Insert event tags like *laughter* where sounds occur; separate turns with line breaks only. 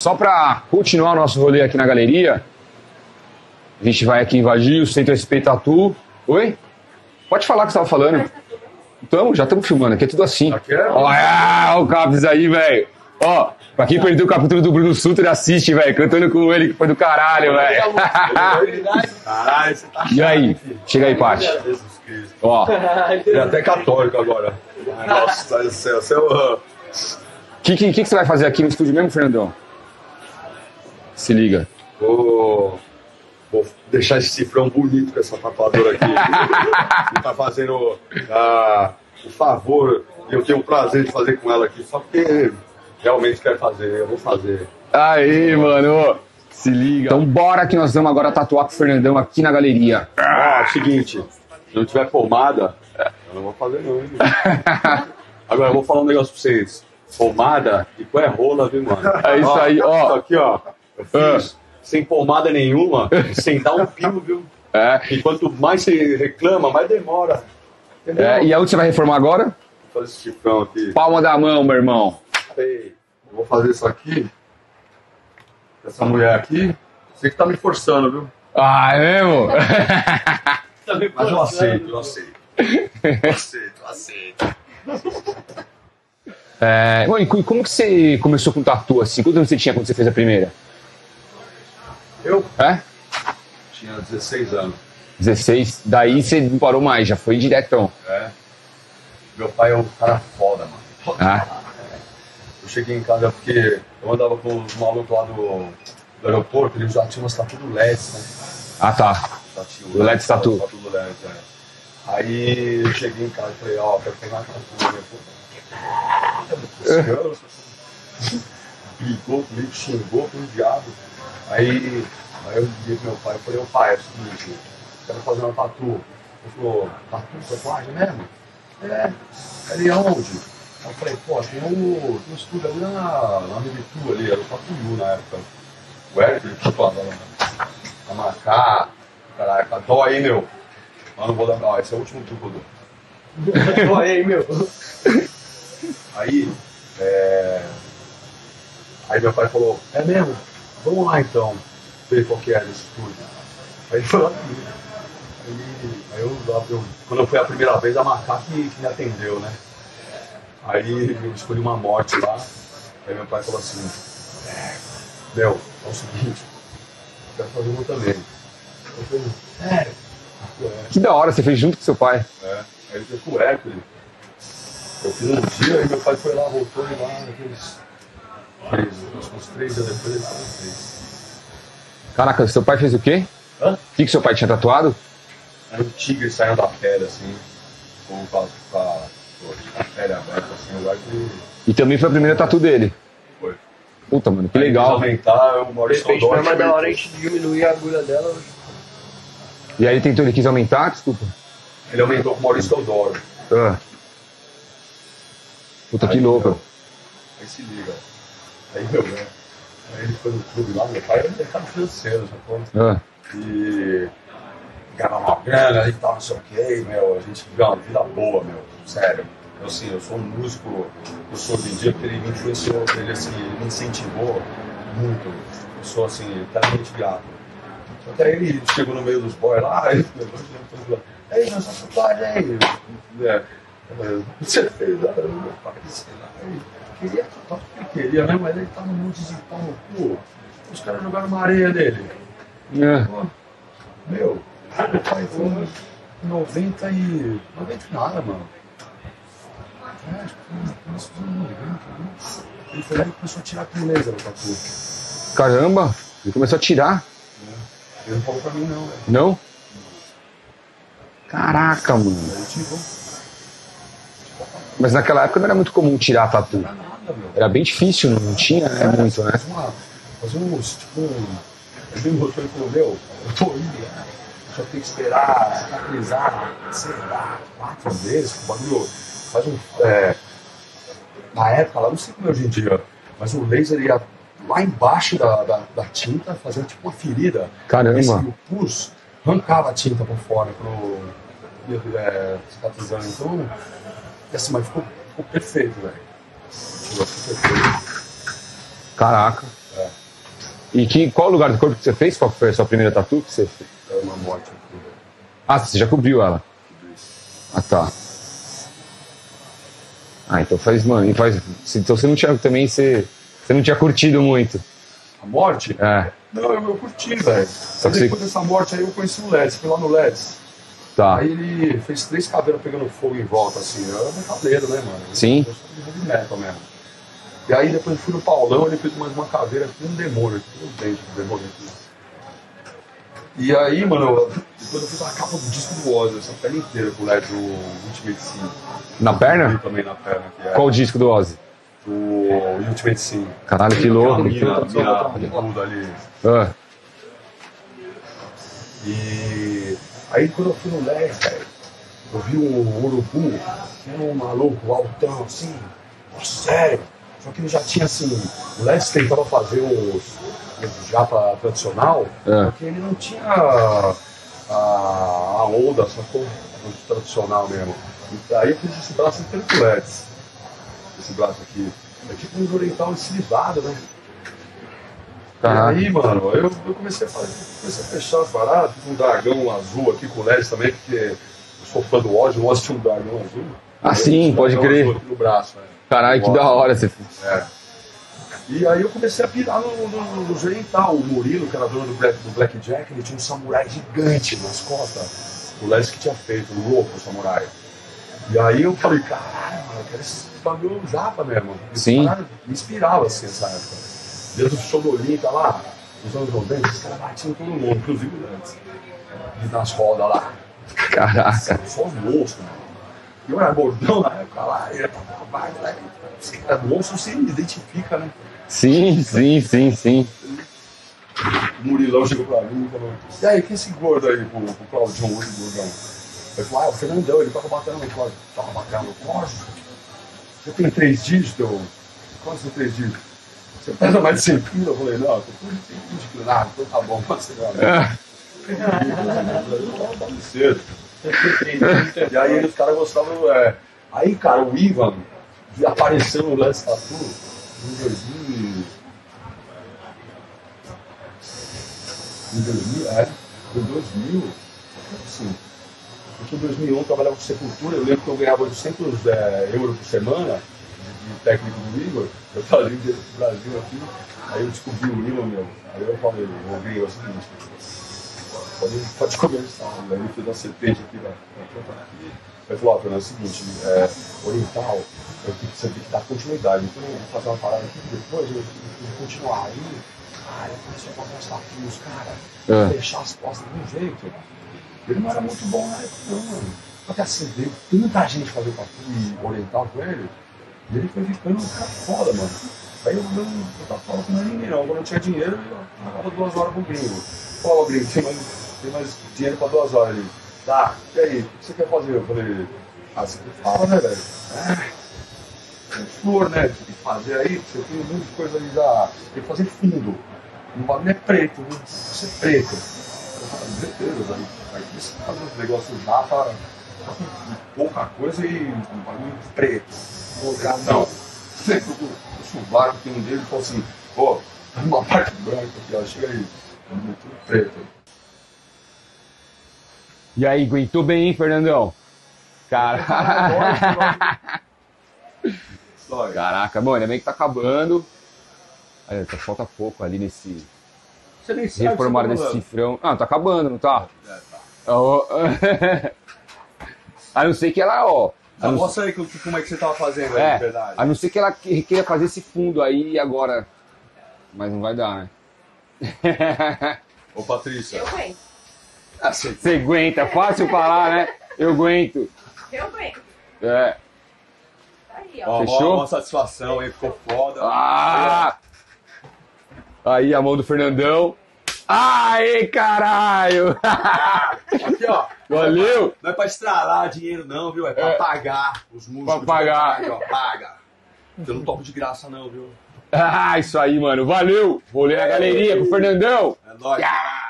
Só para continuar o nosso rolê aqui na galeria, a gente vai aqui invadir o Centro SP Tatu. Oi? Pode falar o que você estava falando. Então, já estamos filmando, aqui é tudo assim.
Aqui é?
Olha o Capes aí, velho. Ó, pra quem perdeu o capítulo do Bruno Sutter, assiste, velho. Cantando com ele que foi do caralho, velho.
Caralho, você tá *laughs*
E aí? Chega aí, Paty. Ó,
Ele é até católico agora. Nossa do céu, é o...
que, que, que você vai fazer aqui no estúdio mesmo, Fernandão? Se liga.
Vou, vou deixar esse cifrão bonito com essa tatuadora aqui. *laughs* que tá fazendo ah, o favor e eu tenho o prazer de fazer com ela aqui, só porque realmente quer fazer, eu vou fazer.
Aí, mano. Se liga. Então bora que nós vamos agora tatuar com o Fernandão aqui na galeria.
Ó, seguinte, se não tiver pomada, eu não vou fazer não. hein? *laughs* Agora eu vou falar um negócio pra vocês. Pomada e qual é rola, viu, mano?
É isso aí, ó.
Isso aqui, ó. Eu fiz sem pomada nenhuma, *laughs* sem dar um pio, viu?
É.
E quanto mais você reclama, mais demora.
É, e aonde você vai reformar agora?
Vou fazer esse chifrão aqui.
Palma da mão, meu irmão.
Ei, eu vou fazer isso aqui. Essa mulher aqui. Você que tá me forçando, viu?
Ah, é mesmo? *laughs*
Mas eu aceito, eu aceito. Eu aceito, eu aceito.
É, bom, e co- como que você começou com tatu assim? Quantos anos você tinha quando você fez a primeira?
Eu
É?
tinha 16 anos.
16. Daí você não parou mais, já foi diretão.
É. Meu pai é um cara foda, mano.
Ah,
Eu cheguei em casa porque eu andava com os malucos lá do, do aeroporto, eles já tinham umas tatu do LED, né?
ah tá.
Já tinha
LED tatu.
Tatu do LED, é. Aí eu cheguei em casa e falei, ó, quero pegar uma tatu. Brigou comigo, xingou com o diabo. Aí, aí eu liguei pro meu pai e falei, ô pai, é o seguinte, quero fazer uma tatu. Ele falou, tatu, tatuagem mesmo? É. Ele aonde? Eu falei, pô, tem um, tem um estúdio ali na, na Revitu ali, era o Tatuyu na época. O Eric, ele tinha lá na Macá. Caraca, dói, hein, meu? Mas não vou dar. Ó, esse é o último truco do. *laughs*
Olha aí, meu.
Aí, é... aí meu pai falou, é mesmo? Vamos lá então, ver qual que era esse estúdio. Aí ele foi lá comigo. Aí, aí eu, eu- quando eu fui a primeira vez, a Macá que, que me atendeu, né? Aí eu escolhi uma morte lá. Aí meu pai falou assim, é, meu, é o seguinte, eu quero fazer uma também. Eu falei, sério? É.
Que da hora, você fez junto com seu pai.
É, aí ele fez com o Hércules. Eu fiz um dia e meu pai foi lá, voltou e lá, fez. Que uns três dias depois ele também fez.
Caraca, seu pai fez o quê?
Hã?
O que, que seu pai tinha tatuado?
Aí um tigre saindo da pele assim, com, com, a, com, a, com a pele aberta assim, o Hércules
E também foi a primeira tatu dele.
foi.
Puta, mano, que
Aí
legal.
quis aumentar, o
De
Maurício
repente
Teodoro
não é mais da hora a gente diminuir a agulha dela.
E aí ele tentou, ele quis aumentar, desculpa.
Ele aumentou com o Maurício Teodoro.
Ah. Puta, que
Aí,
louco.
meu, Aí se liga. Aí, meu, né? Aí ele foi no clube lá, meu pai era mercado financeiro, sacou?
Ah.
e ganhava uma grana e tal, não sei o que, meu, a gente viveu uma vida boa, meu, sério. Eu, assim, eu sou um músico, eu sou hoje em dia porque ele me influenciou, ele assim, me incentivou muito. Eu sou assim. Só que aí ele chegou no meio dos boys lá, aí ele Ei, nós somos tatuagem aí. É, Você fez, ah, meu pai, sei lá. Ele queria ele queria, né? Mas ele tava um de pau no cu. Os caras jogaram uma areia dele.
Ah.
Pô, Meu, meu pai foi em 90 e. 90 e nada, mano. É, acho que foi anos 90, né? Ele foi lá e começou a tirar a beleza no tatu.
Caramba, ele começou a tirar.
Ele não falou pra mim, não, velho.
Não? Caraca, mano. Mas naquela época não era muito comum tirar tatu.
Era
bem difícil, não tinha é muito, né?
Faz uma. Faz um. Tipo um. Mostrou e falou: Meu, eu tô indo, né? Só tem que esperar cicatrizar, sei lá, quatro vezes. O bagulho faz um. É, na época, lá, não sei como é hoje em dia, mas o laser ia lá embaixo da, da, da tinta, fazendo tipo uma ferida.
Caramba.
Esse, o pus arrancava a tinta por fora pro. É, cicatrizando. Então, assim, mas ficou, ficou perfeito, velho.
Caraca.
É.
E que, qual lugar do corpo que você fez? Qual foi a sua primeira tatu que você fez?
É uma morte aqui.
Ah, você já cobriu ela. Ah, tá. Ah, então faz, mano, faz. Então você não tinha também, você, você não tinha curtido muito.
A morte?
É,
Não, eu, eu curti, velho.
Só que
depois dessa morte aí eu conheci o Leds, fui lá no Leds.
Tá.
Aí ele fez três caveiras pegando fogo em volta, assim. Eu era metaleiro, né, mano?
Sim.
Eu metal mesmo. E aí depois eu fui no Paulão, ele fez mais uma caveira com um demônio aqui, um dente do demônio aqui. E aí, mano, depois eu fiz uma capa do disco do Ozzy, essa perna inteira com o LED, Ultimate Sim.
Na perna?
Também na perna, é
Qual o disco do Ozzy?
o Ultimate Sim.
Caralho, que louco.
Mina, mina Buda ali.
Ah,
E aí quando eu fui no LED, velho, eu vi um urubu, que era um maluco altão assim, sério. Só que ele já tinha assim, o LED tentava fazer os, os japa tradicional,
É.
porque ele não tinha a, a onda, sacou? Tradicional mesmo. E aí eu fiz esse braço inteiro LEDs. Esse braço aqui. É tipo um oriental estilizado, né?
Caralho.
E aí, mano, eu, eu comecei a fazer, comecei a fechar as paradas, fiz um dragão azul aqui com LED também, porque eu sou fã do Ozzy, o Ozzy tinha um dragão azul.
Ah, sim,
um
pode crer.
no braço, né?
Caralho, que da hora você fez.
É. E aí eu comecei a pirar no, no, no oriental. O Murilo, que era dono do Black, do Black Jack, ele tinha um samurai gigante nas costas. O Les que tinha feito, um louco o samurai. E aí eu falei, caralho, mano, eu quero esse bagulho japa mesmo.
Sim.
Me inspirava assim nessa época. Desde o do Olimpa lá, nos anos 90, os caras batiam todo mundo, inclusive o Lance. E nas rodas lá.
Caraca.
Só os monstros, mano. E eu era gordão na época lá, e era pra trabalho, né? Os caras monstros se identifica, né?
Sim, sim, sim, sim.
O Murilão chegou pra mim e falou: E aí, quem é esse gordo aí pro, pro Claudião hoje, gordão? Eu falei: Ah, o Fernandão, ele toca batendo no Cláudio. Toca batendo no Cláudio? Você tem três dígitos? Eu, Quantos são três dígitos? Você pesa mais de 100 quilos? Eu falei: Não, eu tô com 120 quilos. Ah, então tá bom, *laughs* Dorme cedo. E aí os caras gostavam. É... Aí, cara, o Ivan apareceu no Lance Tatu em 2000. Em 2000, é. Em 2000, assim. Porque em 2001 eu trabalhava com Sepultura, eu lembro que eu ganhava 800 é, euros por semana técnico do Igor. Eu falei do Brasil aqui, aí eu descobri o Igor, meu. Aí eu falei, o Gringo, é o seguinte, pode, pode começar. Aí ele fez uma serpente aqui na, ponta aqui. Aí falou, ó, Fernando, é o seguinte, é, oriental, eu tenho, você tem que dar continuidade. Então eu vou fazer uma parada aqui, depois eu, vou continuar. Aí, cara, eu comecei a botar os tatus, cara,
É.
fechar as costas de um jeito. Ele não era muito bom na época, não, mano. Que assim, veio tanta gente fazer tatu oriental com ele, ele foi ficando um cara foda, mano. Aí eu não tava falando com ninguém, não. Quando eu tinha dinheiro, eu pagava duas horas com o gringo. Fala, gringo, tem mais, tem mais dinheiro pra duas horas ali. Tá, e aí, o que você quer fazer? Eu falei, ah, você que fala, né, velho? É, flor, né? Tem que fazer aí, você tem de coisa ali já. Tem que fazer fundo. O bagulho é preto, viu? Que ser preto. Eu falei, beleza, aí, aí a fazer os negócios já pra, pouca coisa e um bagulho preto. Não. O sovaco tem um dele e falou assim, pô, tem uma parte branca aqui, ó, chega aí. É muito preto.
E aí, aguentou bem, hein, Fernandão? Cara...
História. *laughs*
Caraca, mano, ainda bem que tá acabando. Olha, tá, falta pouco ali nesse.
Você nem sabe tá
cifrão. Ah, tá acabando, não tá?
É, tá.
Ó, *laughs* a não ser que ela, ó. Não,
mostra aí como é que você tava fazendo aí,
é,
de verdade.
a não ser que ela que- queira fazer esse fundo aí agora. Mas não vai dar, né?
Ô, Patrícia.
Eu aguento.
Ah, você
Você aguenta, fácil falar, né? Eu aguento.
Eu aguento.
É.
Aí, ó.
Ó,
Fechou?
Uma satisfação aí, ficou foda.
Ah! Aí a mão do Fernandão. Aê, caralho!
Aqui, ó.
Valeu!
Não é pra estralar dinheiro, não, viu? É pra
É.
pagar os músicos.
Pra pagar.
verdade, ó, paga. Eu não topo de graça, não, viu?
Ah, isso aí, mano. Valeu! Vou ler a galeria com o Fernandão.
É nóis.
Ah!